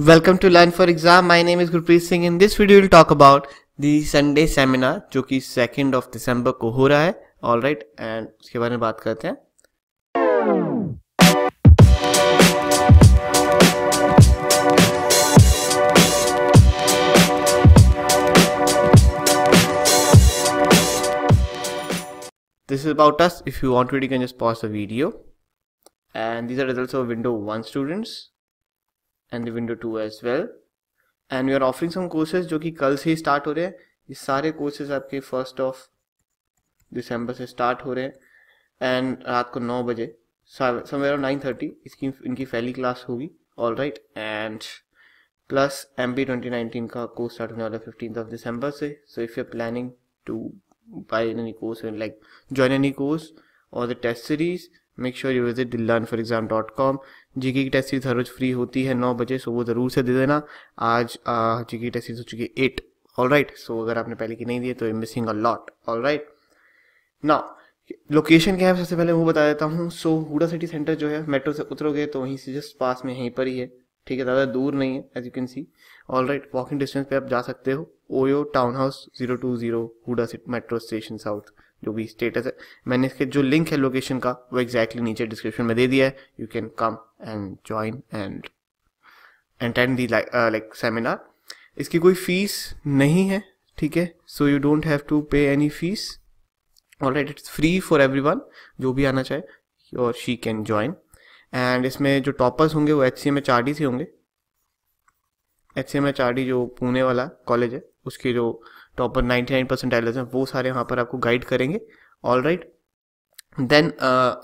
Welcome to learn for exam my name is Gurpreet Singh in this video will talk about the Sunday seminar जो कि second of दिसंबर को हो रहा है। All right and उसके बारे में बात करते हैं। This is about us if you want to D can just pause a video and these are result of window one students and window two as well and we are offering some courses जो कि कल से ही start हो रहे हैं। ये सारे courses आपके फ़र्स्ट ऑफ़ दिसंबर से स्टार्ट हो रहे हैं। एंड रात को नौ बजे समवेयर नाइन थर्टी इसकी, इनकी पहली क्लास होगी। All right and plus M B twenty nineteen का कोर्स स्टार्ट होने वाला फिफ्टीन ऑफ़ दिसंबर से। So if you planning to buy any course like join any course और the test series make sure you visit learn for exam dot com जी की test series हर रोज free होती है नौ बजे सो वो ज़रूर से दे देना। आज जी की टेस्ट सीरीज़ हो चुकी है एट ऑल राइट सो अगर आपने पहले की नहीं दी तो missing a lot all right ना लोकेशन क्या है? सबसे पहले वो बता देता हूँ। सो हुडा सिटी सेंटर जो है मेट्रो से उतरोगे तो वहीं से जस्ट पास में यहीं पर ही है। ठीक है, ज़्यादा दूर नहीं है as you can see all right walking distance पे आप जा सकते हो। OYO town house zero two zero Huda metro station south जो भी स्टेटस है। मैंने इसके जो लिंक है लोकेशन का, वो एग्जैक्टली exactly नीचे डिस्क्रिप्शन में दे दिया है। You can come and join and attend the like seminar इसकी कोई फ़ीस नहीं है, ठीक है? So you don't have to pay any fees all right it's free for every जो भी आना चाहे और शी कैन ज्वाइन एंड इसमें जो टॉपर्स होंगे, वो H C M H R D से होंगे। H C M H R D जो पुणे वाला कॉलेज है, उसके जो टॉपर 99 परसेंट हैं, वो सारे वहाँ पर आपको गाइड करेंगे। ऑल राइट देन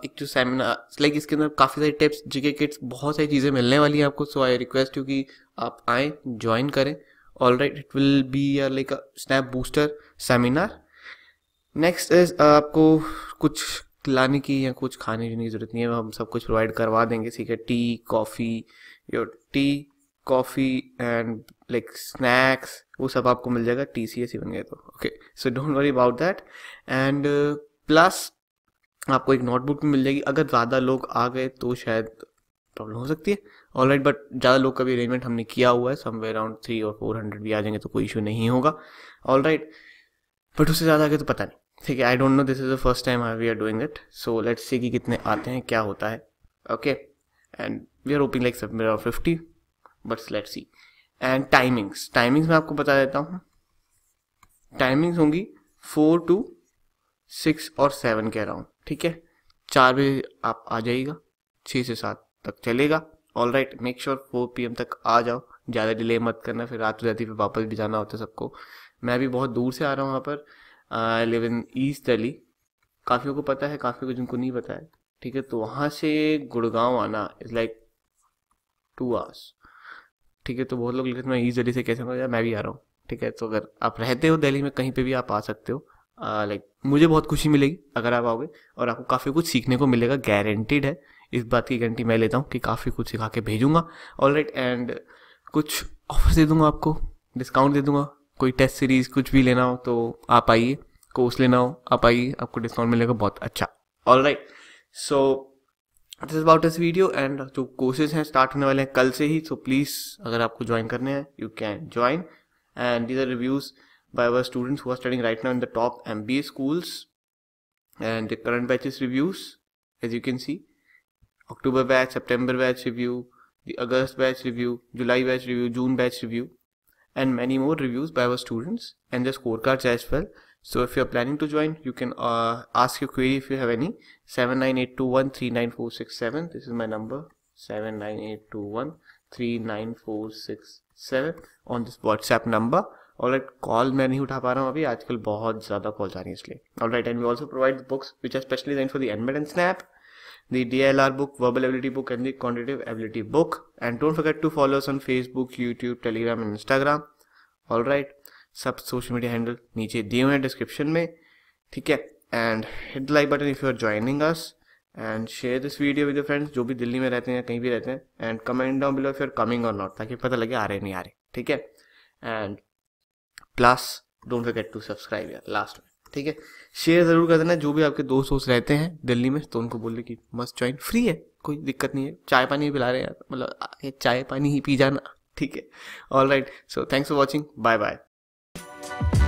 एक जो सेमिनार लाइक इसके अंदर काफ़ी सारी टिप्स जीके किट्स बहुत सारी चीज़ें मिलने वाली हैं आपको सो आई रिक्वेस्ट यू कि आप आए ज्वाइन करें। All right it will be like SNAP booster seminar next is आपको कुछ लाने की या कुछ खाने पीने की ज़रूरत नहीं है, हम सब कुछ प्रोवाइड करवा देंगे। है? Tea coffee your tea coffee and like snacks वो सब आपको मिल जाएगा टी सी एस बन गए तो। Okay so don't worry about that and plus आपको एक नोटबुक भी मिल जाएगी। अगर ज़्यादा लोग आ गए तो शायद प्रॉब्लम हो सकती है। ऑल राइट बट ज़्यादा लोग का भी अरेंजमेंट हमने किया हुआ है। समवेयर अराउंड थ्री और फोर हंड्रेड भी आ जाएँगे तो कोई इशू नहीं होगा। ऑल राइट बट उससे ज़्यादा आगे तो पता नहीं। ठीक है I don't know this is the first time I we are doing it so let's see कि कितने आते हैं, क्या होता है। Okay and we are hoping like सब fifty but let's see and timings timings मैं आपको बता देता हूँ। टाइमिंग्स होंगी फोर टू सिक्स और सेवन के अराउंड ठीक है? चार बजे आप आ जाइएगा। छः से सात तक चलेगा। All right make sure four PM तक आ जाओ। ज़्यादा डिले मत करना। फिर रात हो जाती फिर वापस भी जाना होता है सबको। मैं भी बहुत दूर से आ रहा हूँ वहाँ पर। I live in east Delhi काफ़ियों को पता है काफ़ी को जिनको नहीं पता है, ठीक है? तो वहाँ से गुड़गांव आना इज़ लाइक टू आवर्स ठीक है तो बहुत लोग लिखते मैं दिल्ली से कैसे यार, मैं भी आ रहा हूँ। ठीक है तो अगर आप रहते हो दिल्ली में, कहीं पे भी आप आ सकते हो। लाइक मुझे बहुत खुशी मिलेगी अगर आप आओगे और आपको काफ़ी कुछ सीखने को मिलेगा गारंटीड है। इस बात की गारंटी मैं लेता हूँ कि काफ़ी कुछ सिखा के भेजूँगा। ऑल राइट एंड कुछ ऑफ़र दे दूँगा आपको डिस्काउंट दे दूँगा। कोई टेस्ट सीरीज़ कुछ भी लेना हो तो आप आइए कोर्स लेना हो, आप आइए, आपको डिस्काउंट मिलेगा, बहुत अच्छा। All right so this about this video and जो कोर्सेज हैं स्टार्ट होने वाले हैं कल से ही सो प्लीज़ अगर आपको ज्वाइन करने हैं you can join and these are reviews by our students who are studying right now in the top M B A schools and the current batches reviews as you can see October batch September batch review the August batch review July batch review June batch review and many more reviews by our students and the score cards as well So if you're planning to join, you can uh, ask your query if you have any. 798213947. This is my number. 798213947 on this WhatsApp number. All right, call मैं नहीं उठा पा रहा हूँ अभी आजकल बहुत ज़्यादा कॉल्स आ रही हैं इसलिए All right, and we also provide books which are specially designed for the NMET and SNAP. The DLR book, verbal ability book, and the quantitative ability book. And don't forget to follow us on Facebook, YouTube, Telegram, and Instagram. All right. सब social media handle नीचे दिए हुए हैं description में, ठीक है? And hit like button if you are joining us and share this video with friends जो भी दिल्ली में रहते हैं कहीं भी रहते हैं and comment down below you are coming or not ताकि पता लगे आ रहे नहीं आ रहे, ठीक है? And plus don't forget to subscribe यार लास्ट में, ठीक है? शेयर ज़रूर कर देना, जो भी आपके दोस्त वोस्त रहते हैं दिल्ली में तो उनको बोल बोले कि मस्ट ज्वाइन फ्री है, कोई दिक्कत नहीं है, चाय पानी भी पिला रहे हैं मतलब चाय पानी ही पी जाना, ठीक है? All right so thanks for watching bye bye you